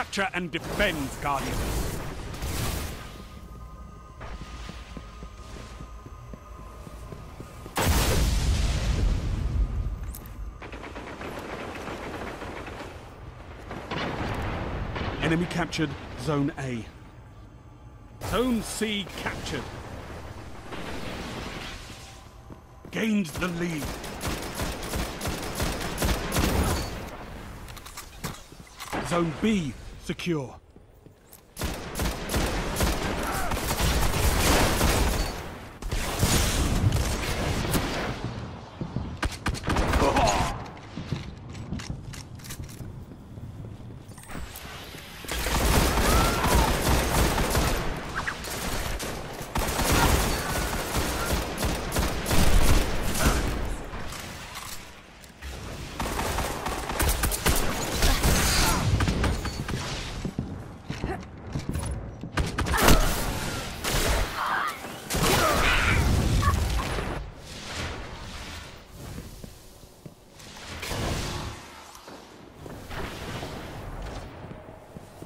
Capture and defend, Guardians. Enemy captured Zone A. Zone C captured. Gained the lead. Zone B secure.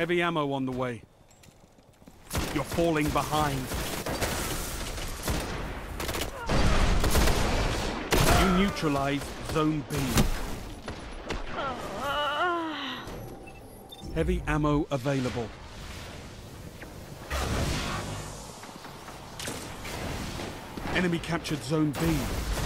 Heavy ammo on the way. You're falling behind. You neutralize Zone B. Heavy ammo available. Enemy captured Zone B.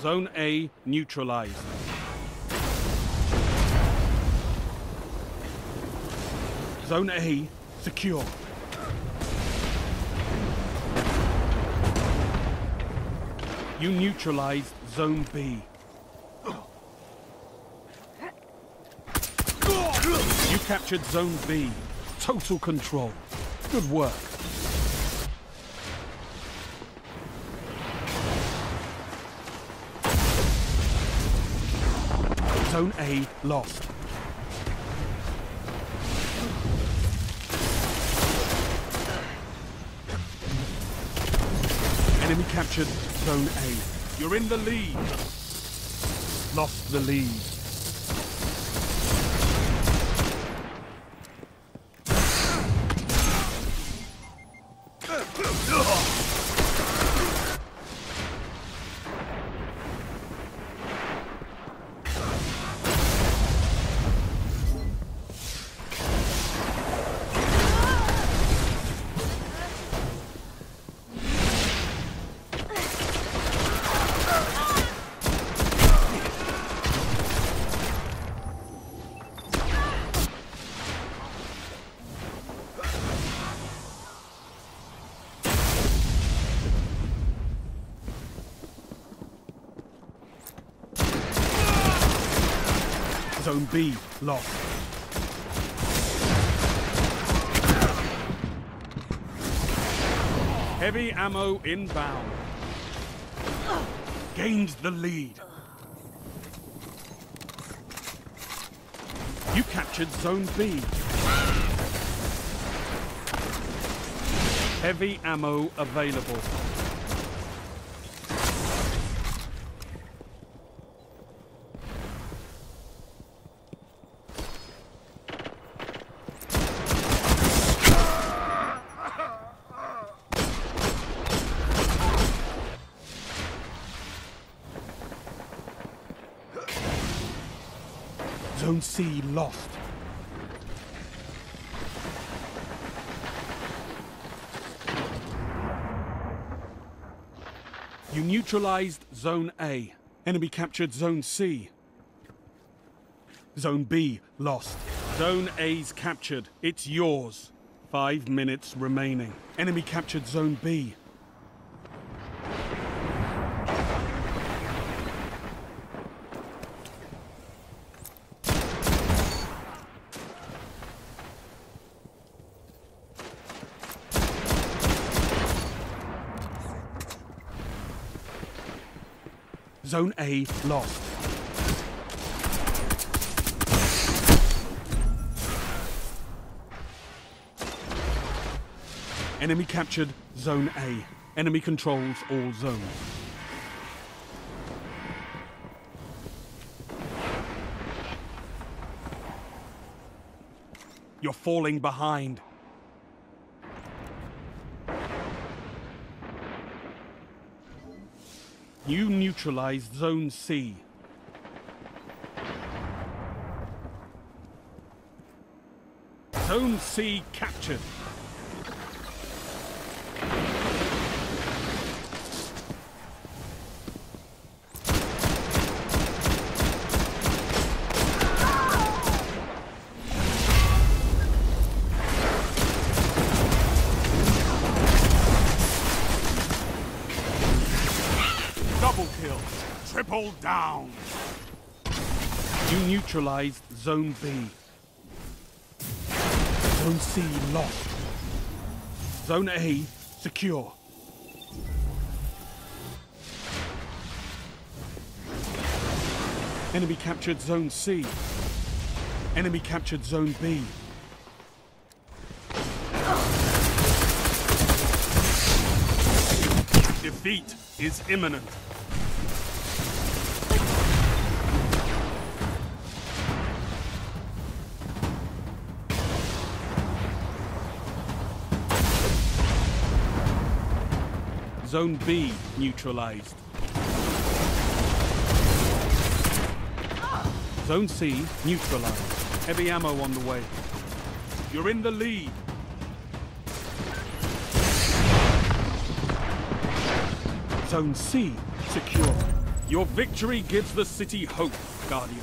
Zone A neutralized. Zone A secure. You neutralized Zone B. You captured Zone B. Total control. Good work. Zone A lost. Enemy captured Zone A. You're in the lead. Lost the lead. Zone B lost. Heavy ammo inbound. Gained the lead. You captured Zone B. Heavy ammo available. Zone C lost. You neutralized Zone A. Enemy captured Zone C. Zone B lost. Zone A's captured. It's yours. Five minutes remaining. Enemy captured Zone B. Zone A lost. Enemy captured Zone A. Enemy controls all zones. You're falling behind. You neutralized Zone C. Zone C captured. Down. You neutralized Zone B. Zone C lost. Zone A secure. Enemy captured Zone C. Enemy captured Zone B. Defeat is imminent. Zone B neutralized. Zone C neutralized. Heavy ammo on the way. You're in the lead. Zone C secure. Your victory gives the city hope, Guardian.